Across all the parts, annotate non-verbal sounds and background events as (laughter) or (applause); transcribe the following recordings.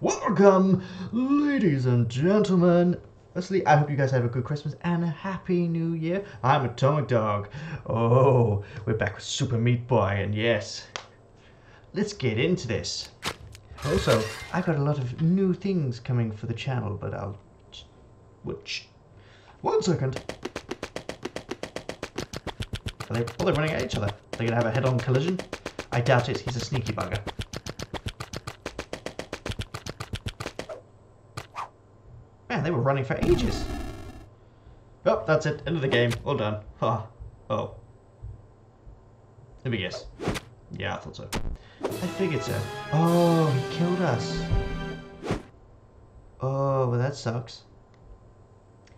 Welcome, ladies and gentlemen. Firstly, I hope you guys have a good Christmas and a happy new year. I'm Atomic Dog. Oh, we're back with Super Meat Boy, and yes, let's get into this. Also, I've got a lot of new things coming for the channel, but I'll. Which. One second. Are they, oh, they're running at each other. Are They're gonna have a head on collision? I doubt it, he's a sneaky bugger. They were running for ages. Oh, that's it. End of the game. All done. Huh. Oh. Let me guess. Yeah, I thought so. I figured so. Oh, he killed us. Oh, well that sucks.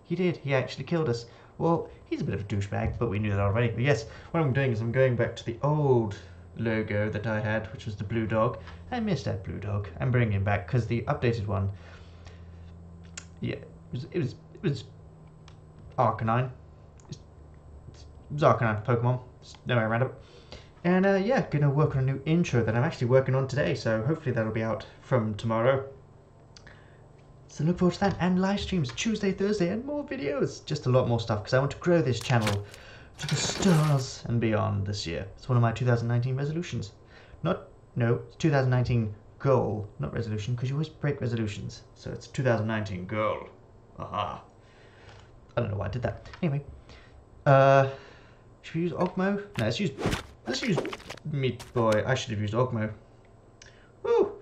He did. He actually killed us. Well, he's a bit of a douchebag, but we knew that already. But yes, what I'm doing is I'm going back to the old logo that I had, which was the blue dog. I missed that blue dog. I'm bringing him back because the updated one yeah, it was it was, it was Arcanine. It was Arcanine Pokemon. It's no way around it. And uh, yeah, gonna work on a new intro that I'm actually working on today, so hopefully that'll be out from tomorrow. So look forward to that and live streams Tuesday, Thursday, and more videos. Just a lot more stuff because I want to grow this channel to the stars and beyond this year. It's one of my 2019 resolutions. Not no, it's 2019 goal, not resolution, because you always break resolutions. So it's 2019 goal. Aha. I don't know why I did that. Anyway, uh, should we use Ogmo? No, let's use let's use Meat Boy. I should have used Ogmo. Woo.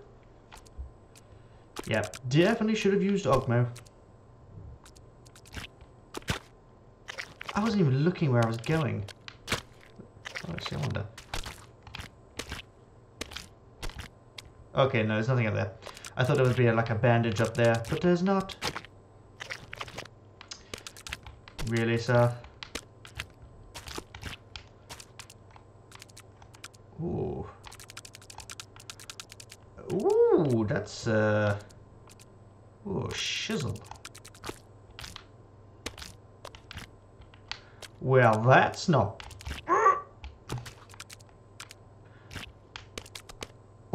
Yeah, definitely should have used Ogmo. I wasn't even looking where I was going. Oh, actually, I wonder. Okay, no, there's nothing up there. I thought there would be a, like a bandage up there, but there's not. Really, sir? Ooh. Ooh, that's, uh... Ooh, shizzle. Well, that's not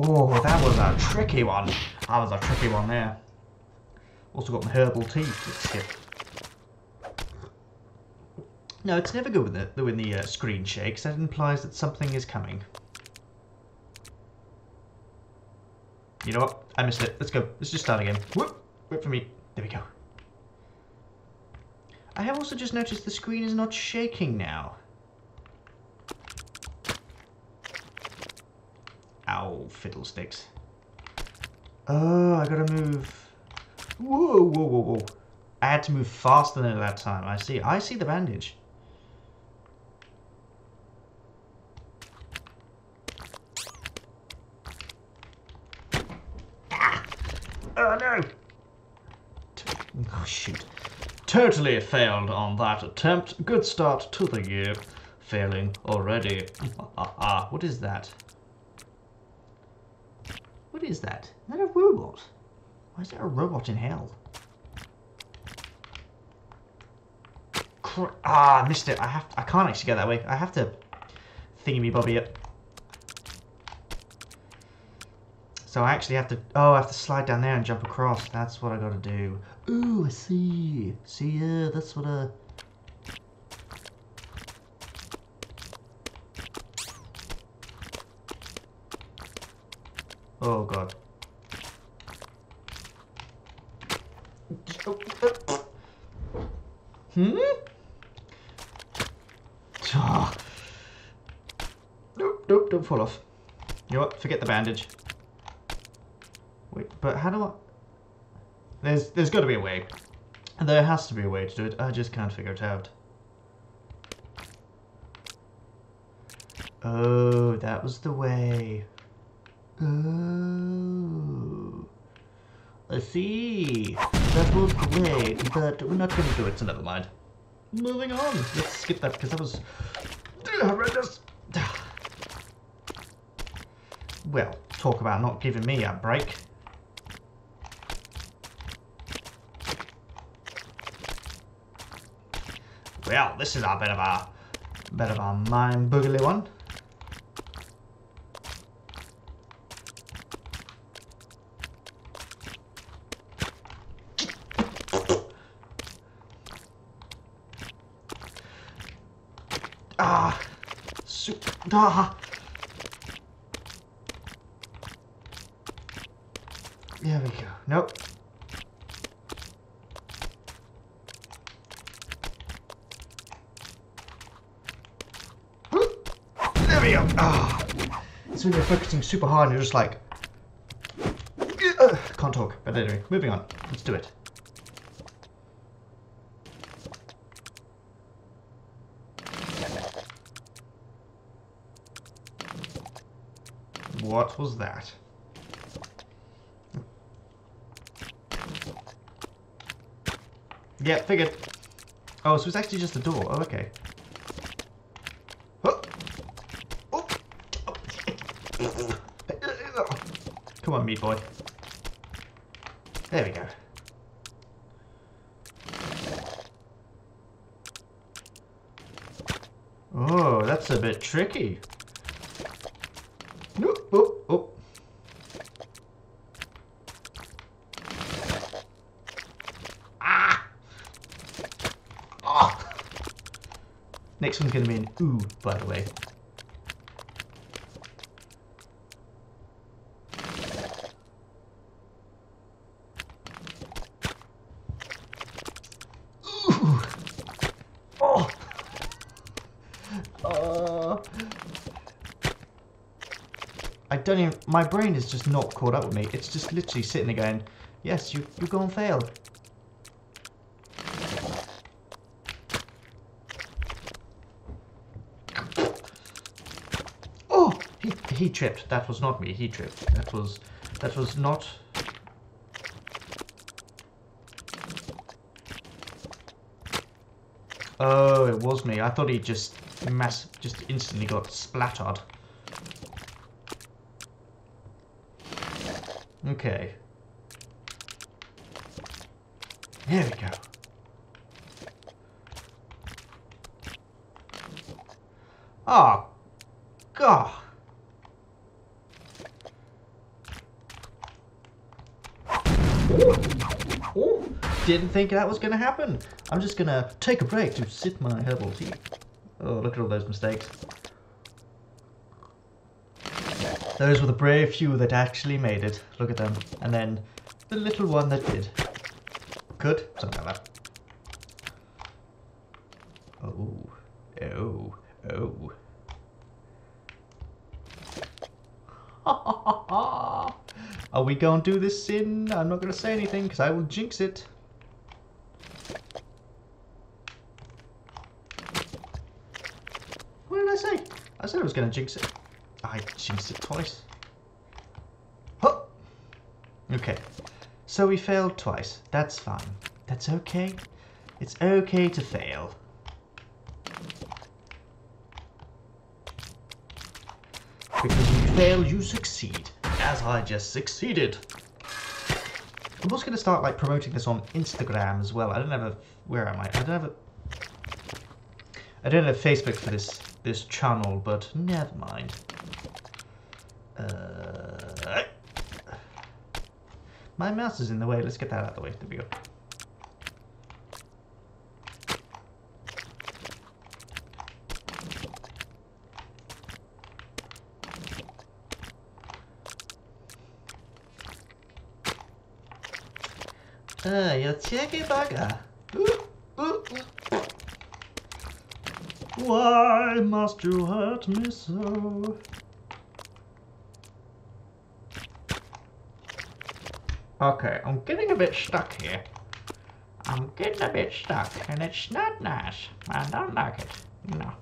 Oh, that was a tricky one. That was a tricky one there. Also got my herbal tea to skip. No, it's never good when the, when the uh, screen shakes. That implies that something is coming. You know what? I missed it. Let's go. Let's just start again. Whoop! Wait for me. There we go. I have also just noticed the screen is not shaking now. Ow, fiddlesticks. Oh, I gotta move. Whoa, whoa, whoa, whoa. I had to move faster than at that time. I see. I see the bandage. Ah! Oh no! Oh shoot. Totally failed on that attempt. Good start to the year. Failing already. (laughs) What is that? Is that? Is that a robot? Why is there a robot in hell? Cr ah, I missed it. I have. To, I can't actually get that way. I have to thingy me bobby it. So I actually have to. Oh, I have to slide down there and jump across. That's what I got to do. Ooh, I see. See, yeah, that's what I. Oh god. Hmm? Nope, nope, don't fall off. You know what? Forget the bandage. Wait, but how do I... There's, there's got to be a way. There has to be a way to do it. I just can't figure it out. Oh, that was the way. Oh. I see. That was great, but we're not going to do it, so never mind. Moving on. Let's skip that because that was horrendous. Well, talk about not giving me a break. Well, this is a bit of a bit of a mind boogly one. There we go. Nope. There we go. Ah. It's when you're focusing super hard and you're just like... Uh, can't talk. But anyway, moving on. Let's do it. What was that? Yeah, figured. Oh, so it's actually just a door. Oh, okay. Oh. Oh. Come on, meat boy. There we go. Oh, that's a bit tricky. Oh, oh, oh. Ah! Oh! Next one's going to be an ooh, by the way. Ooh! Oh! Uh, I don't even. My brain is just not caught up with me. It's just literally sitting there going, "Yes, you you're going to fail." Oh, he tripped. That was not me. He tripped. That was that was not. Oh, it was me. I thought he just mass just instantly got splattered. Okay. There we go. Oh, God. Oh, didn't think that was going to happen. I'm just going to take a break to sip my herbal tea. Oh, look at all those mistakes. Those were the brave few that actually made it. Look at them. And then the little one that did. Could. Something like that. Oh. Oh. Oh. (laughs) Are we going to do this sin? I'm not going to say anything because I will jinx it. What did I say? I was going to jinx it. I jinxed it twice. Huh. Okay. So we failed twice. That's fine. That's okay. It's okay to fail. Because you fail, you succeed. As I just succeeded. I'm also going to start like promoting this on Instagram as well. I don't have a... Where am I? I don't have a... I don't have Facebook for this this channel, but never mind. Uh, my mouse is in the way. Let's get that out of the way. There we go. Ah, you cheeky bugger. Why must you hurt me so? Okay, I'm getting a bit stuck here. I'm getting a bit stuck, and it's not nice. I don't like it. No.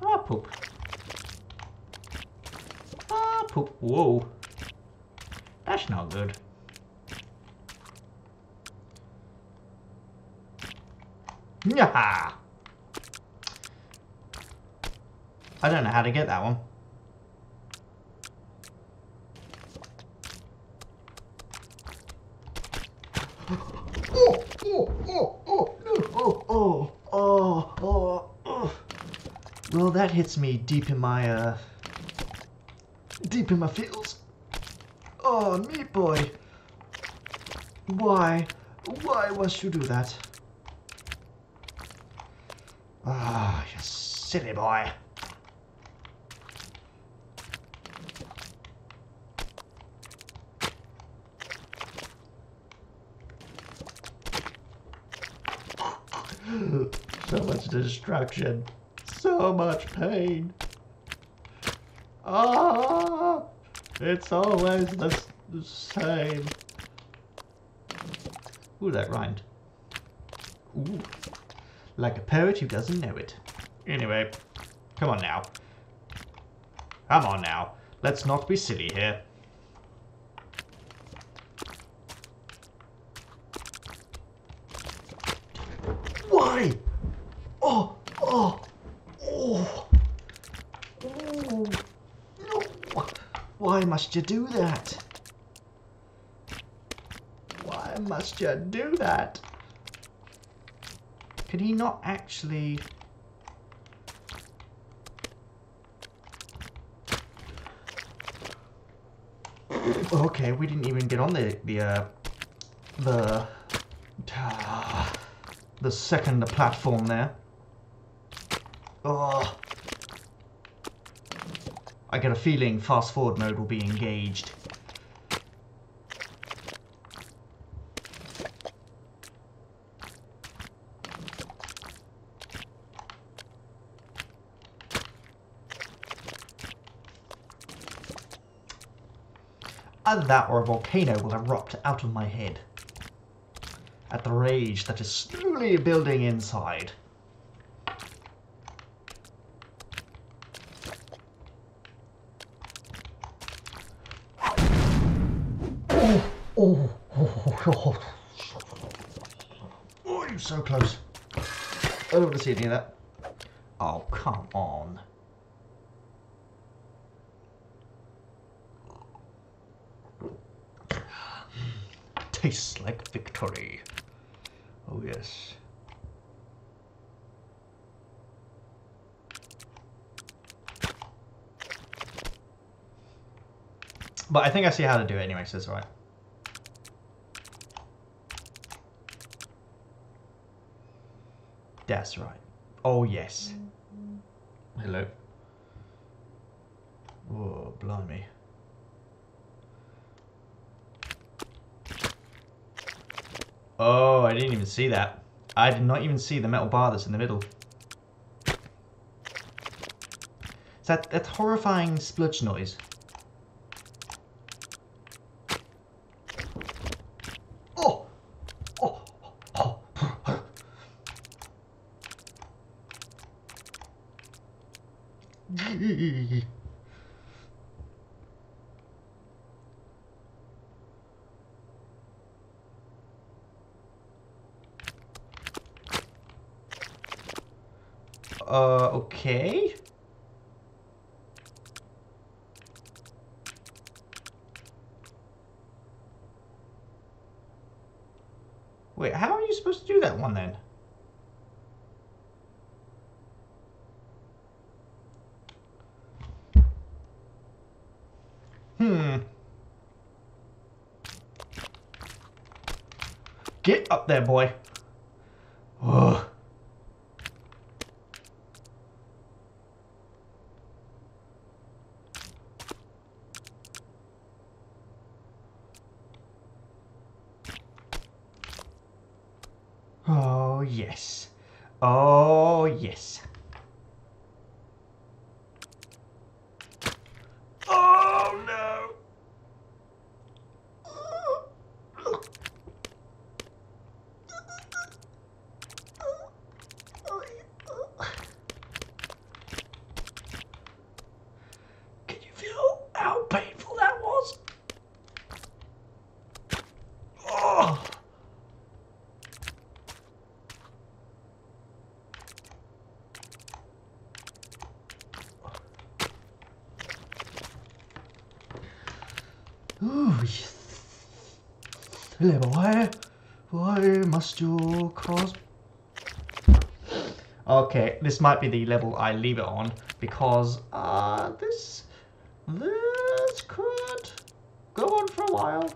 Oh, poop. Oh, poop. Whoa. That's not good. Yeah. I don't know how to get that one. Oh, oh, oh, oh, oh, oh, oh, oh, oh. Well, that hits me deep in my, uh, deep in my feels. Oh, me boy. Why? Why must you do that? Ah, oh, you silly boy. (gasps) so much destruction. So much pain. Ah, it's always the same. Ooh, that rhymed. Ooh, like a poet who doesn't know it. Anyway, come on now. Come on now. Let's not be silly here. Why? Oh, oh, oh. Oh. No. Why must you do that? Why must you do that? Can he not actually... Okay, we didn't even get on the the uh, the uh, the second platform there. Oh, I get a feeling fast forward mode will be engaged. Either that or a volcano will erupt out of my head. At the rage that is slowly building inside. Oh, oh, oh, oh, you're so close. I don't want to see any of that. Oh, come on. tastes like victory. Oh yes. But I think I see how to do it anyway, so it's alright. That's right. Oh yes. Hello. Oh, blimey. Oh, I didn't even see that. I did not even see the metal bar that's in the middle. It's that, that horrifying spludge noise. Oh! Oh! Oh! Uh, okay. Wait, how are you supposed to do that one then? Hmm. Get up there, boy. Ugh. Oh, yes. Oh, yes. Oh, no. Can you feel how painful that was? Oh. Ooh, silly boy, why must you cause... Okay, this might be the level I leave it on, because, uh, this, this could go on for a while.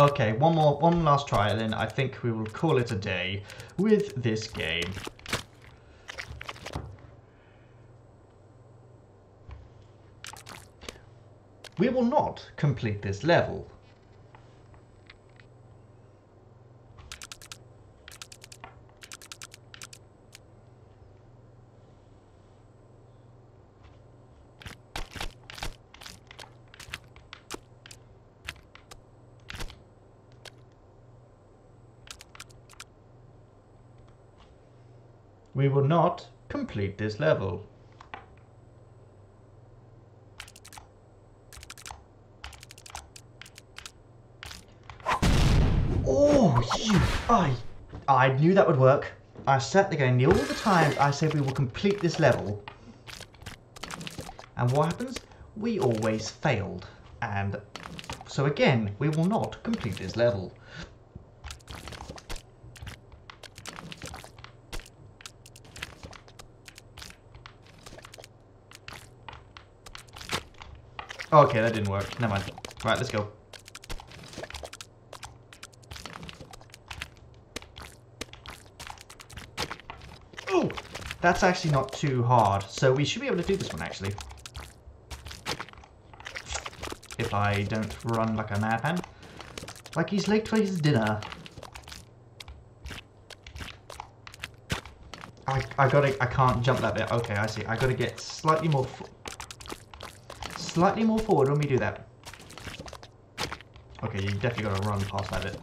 Okay, one more, one last try, and then I think we will call it a day with this game. we will not complete this level. We will not complete this level. Oh, you! I, I knew that would work. I sat there going, all the times I said we will complete this level. And what happens? We always failed. And so again, we will not complete this level. Okay, that didn't work. Never mind. Right, let's go. Oh, that's actually not too hard. So we should be able to do this one, actually. If I don't run like a madman. Like he's late for his dinner. I, I gotta, I can't jump that bit. Okay, I see. I gotta get slightly more slightly more forward when we do that. Okay, you definitely gotta run past that bit.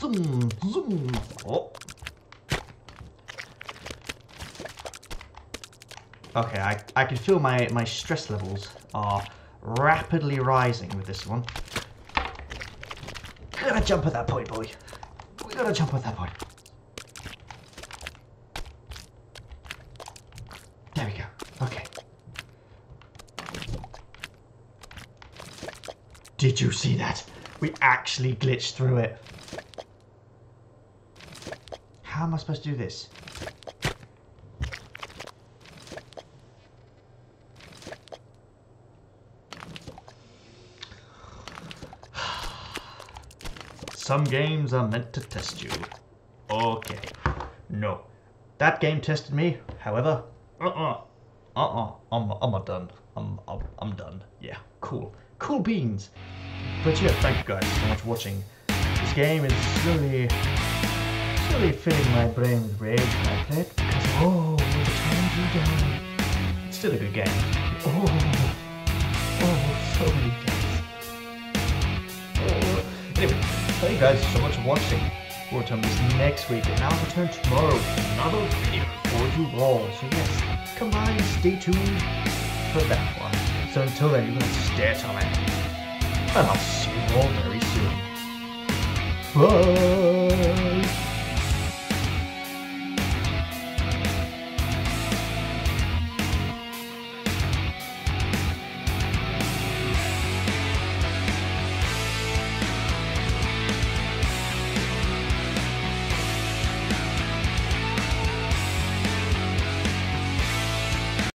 Zoom, zoom. Oh. Okay, I, I can feel my, my stress levels are rapidly rising with this one. Gotta jump at that point, boy. We gotta jump at that point. There we go. Okay. Did you see that? We actually glitched through it. How am I supposed to do this? Some games are meant to test you. Okay. No. That game tested me, however. Uh-uh. Uh-uh. I'm, I'm done. I'm, I'm, I'm done. Yeah, cool cool beans. But yeah, thank you guys so much for watching. This game is slowly, slowly filling my brain with rage when I play it because oh. It's still a good game. Oh, oh, so many things. Oh. Anyway, thank you guys so much for watching. We'll return this next week, and I'll return tomorrow with another video for you all. So yes, come by and stay tuned for that one. So until then, you're to stay Atomic and I'll see you all very soon. Bye!